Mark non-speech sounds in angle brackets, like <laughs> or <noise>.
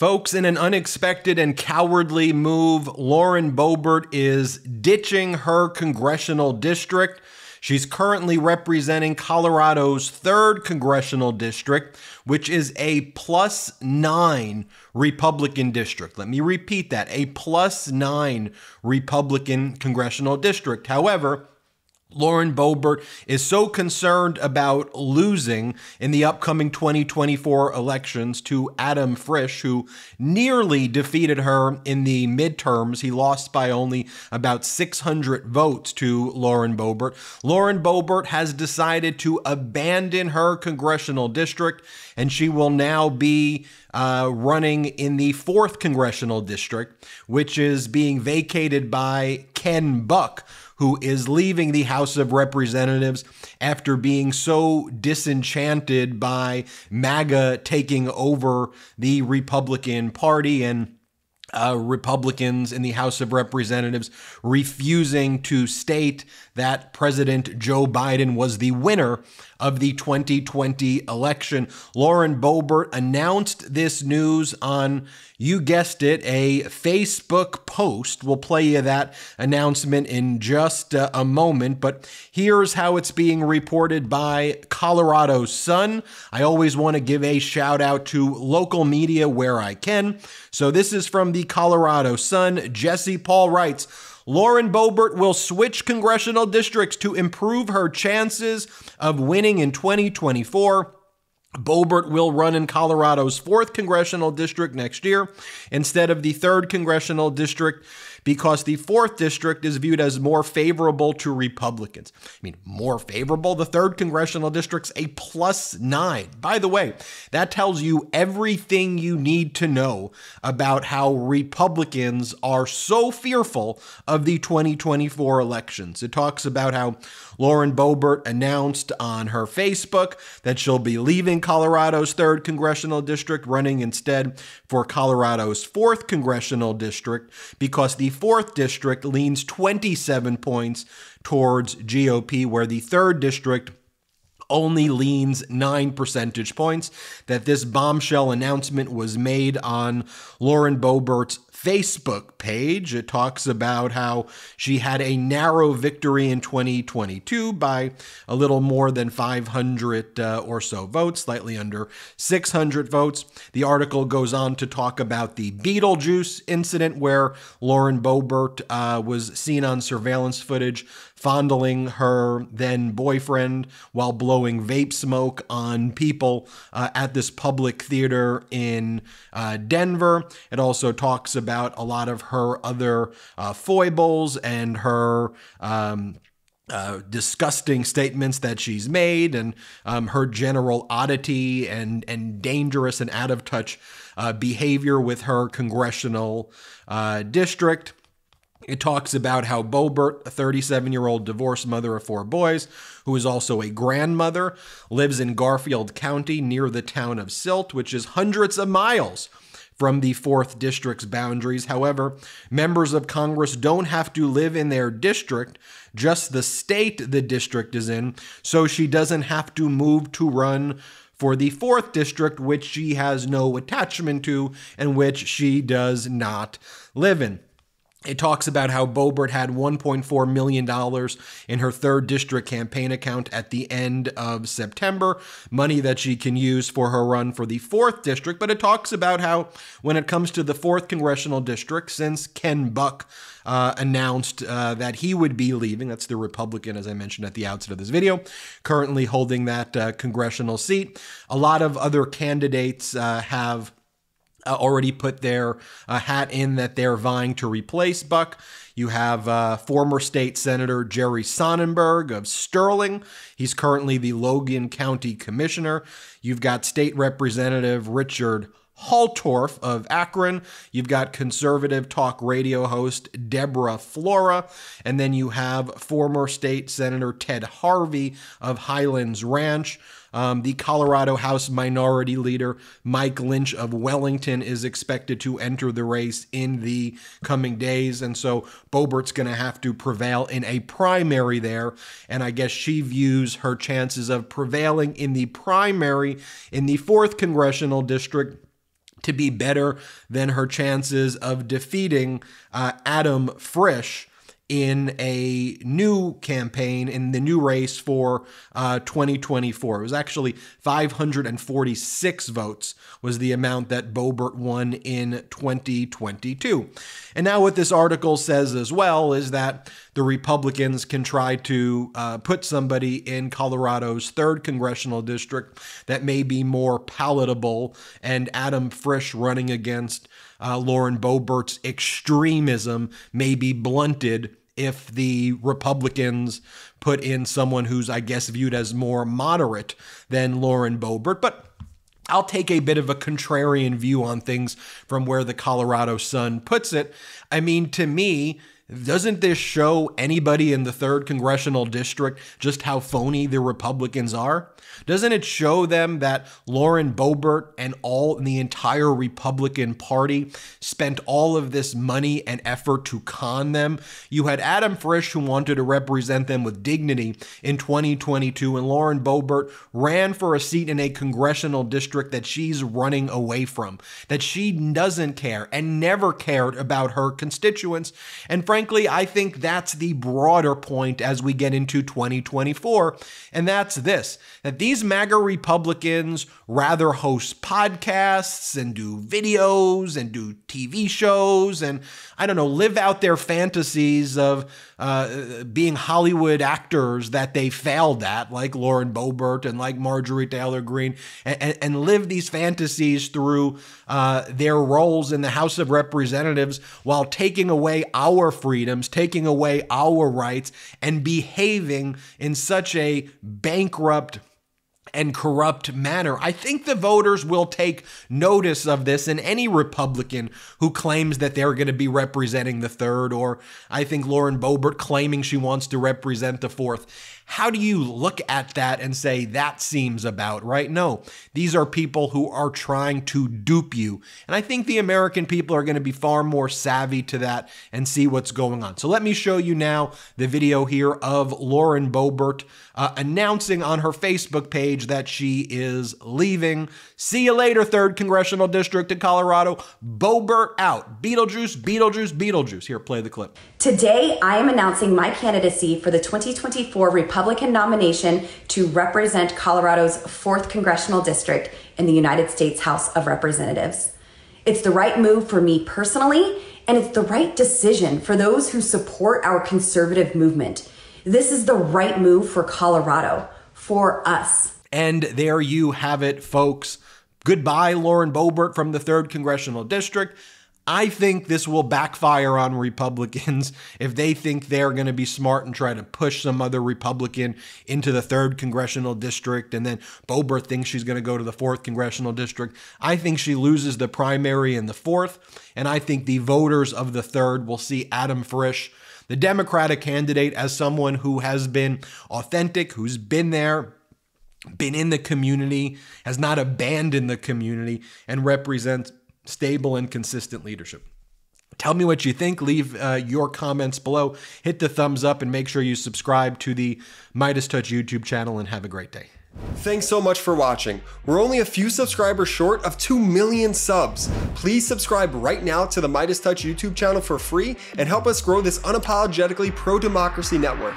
Folks, in an unexpected and cowardly move, Lauren Boebert is ditching her congressional district. She's currently representing Colorado's third congressional district, which is a plus nine Republican district. Let me repeat that a plus nine Republican congressional district. However, Lauren Boebert is so concerned about losing in the upcoming 2024 elections to Adam Frisch, who nearly defeated her in the midterms. He lost by only about 600 votes to Lauren Boebert. Lauren Boebert has decided to abandon her congressional district, and she will now be uh, running in the fourth congressional district, which is being vacated by Ken Buck who is leaving the House of Representatives after being so disenchanted by MAGA taking over the Republican Party and uh, Republicans in the House of Representatives refusing to state that President Joe Biden was the winner of the 2020 election. Lauren Boebert announced this news on, you guessed it, a Facebook post. We'll play you that announcement in just uh, a moment, but here's how it's being reported by Colorado Sun. I always want to give a shout out to local media where I can. So this is from the Colorado Sun Jesse Paul writes, Lauren Boebert will switch congressional districts to improve her chances of winning in 2024. Boebert will run in Colorado's 4th congressional district next year instead of the 3rd congressional district because the 4th district is viewed as more favorable to Republicans. I mean, more favorable? The 3rd congressional district's a plus 9. By the way, that tells you everything you need to know about how Republicans are so fearful of the 2024 elections. It talks about how Lauren Boebert announced on her Facebook that she'll be leaving Colorado's 3rd congressional district, running instead for Colorado's 4th congressional district because the 4th district leans 27 points towards GOP, where the 3rd district only leans nine percentage points. That this bombshell announcement was made on Lauren Boebert's Facebook page. It talks about how she had a narrow victory in 2022 by a little more than 500 uh, or so votes, slightly under 600 votes. The article goes on to talk about the Beetlejuice incident where Lauren Boebert uh, was seen on surveillance footage fondling her then boyfriend while blowing vape smoke on people uh, at this public theater in uh, Denver. It also talks about a lot of her other uh, foibles and her. Um, uh, disgusting statements that she's made and um, her general oddity and and dangerous and out of touch uh, behavior with her congressional uh, district. It talks about how Boebert, a 37 year old divorced mother of four boys, who is also a grandmother, lives in Garfield County near the town of Silt, which is hundreds of miles from the 4th District's boundaries. However, members of Congress don't have to live in their district, just the state the district is in, so she doesn't have to move to run for the 4th District, which she has no attachment to and which she does not live in. It talks about how Boebert had $1.4 million in her third district campaign account at the end of September, money that she can use for her run for the fourth district. But it talks about how, when it comes to the fourth congressional district, since Ken Buck uh, announced uh, that he would be leaving, that's the Republican, as I mentioned at the outset of this video, currently holding that uh, congressional seat, a lot of other candidates uh, have uh, already put their uh, hat in that they're vying to replace Buck. You have uh, former state senator Jerry Sonnenberg of Sterling. He's currently the Logan County commissioner. You've got state representative Richard Holtorf of Akron. You've got conservative talk radio host Deborah Flora. And then you have former state senator Ted Harvey of Highlands Ranch. Um, the Colorado House Minority Leader Mike Lynch of Wellington is expected to enter the race in the coming days. And so Boebert's going to have to prevail in a primary there. And I guess she views her chances of prevailing in the primary in the fourth congressional district to be better than her chances of defeating uh, Adam Frisch in a new campaign in the new race for uh, 2024. It was actually 546 votes was the amount that Boebert won in 2022. And now what this article says as well is that the Republicans can try to uh, put somebody in Colorado's third congressional district that may be more palatable, and Adam Frisch running against uh, Lauren Boebert's extremism may be blunted if the Republicans put in someone who's, I guess, viewed as more moderate than Lauren Boebert. But I'll take a bit of a contrarian view on things from where the Colorado Sun puts it. I mean, to me, doesn't this show anybody in the third congressional district just how phony the Republicans are? Doesn't it show them that Lauren Boebert and all the entire Republican Party spent all of this money and effort to con them? You had Adam Frisch who wanted to represent them with dignity in 2022, and Lauren Boebert ran for a seat in a congressional district that she's running away from, that she doesn't care and never cared about her constituents. And frankly, I think that's the broader point as we get into 2024, and that's this that these MAGA Republicans rather host podcasts and do videos and do TV shows and, I don't know, live out their fantasies of uh, being Hollywood actors that they failed at, like Lauren Boebert and like Marjorie Taylor Greene, and, and live these fantasies through uh, their roles in the House of Representatives while taking away our freedoms, taking away our rights, and behaving in such a bankrupt and corrupt manner. I think the voters will take notice of this and any Republican who claims that they're going to be representing the third, or I think Lauren Boebert claiming she wants to represent the fourth. How do you look at that and say that seems about right? No, these are people who are trying to dupe you. And I think the American people are going to be far more savvy to that and see what's going on. So let me show you now the video here of Lauren Boebert uh, announcing on her Facebook page that she is leaving. See you later, 3rd Congressional District in Colorado. Boebert out. Beetlejuice, Beetlejuice, Beetlejuice. Here, play the clip. Today, I am announcing my candidacy for the 2024 Republican nomination to represent Colorado's 4th Congressional District in the United States House of Representatives. It's the right move for me personally, and it's the right decision for those who support our conservative movement. This is the right move for Colorado, for us. And there you have it, folks. Goodbye, Lauren Boebert from the 3rd Congressional District. I think this will backfire on Republicans <laughs> if they think they're going to be smart and try to push some other Republican into the third congressional district. And then Boebert thinks she's going to go to the fourth congressional district. I think she loses the primary in the fourth. And I think the voters of the third will see Adam Frisch the Democratic candidate as someone who has been authentic, who's been there, been in the community, has not abandoned the community, and represents stable and consistent leadership. Tell me what you think. Leave uh, your comments below. Hit the thumbs up and make sure you subscribe to the MeidasTouch YouTube channel and have a great day. Thanks so much for watching. We're only a few subscribers short of 2 million subs. Please subscribe right now to the MeidasTouch YouTube channel for free and help us grow this unapologetically pro-democracy network.